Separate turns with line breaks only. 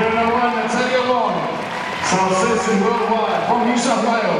Number one and Teddy South Citizen Worldwide from New South Wales.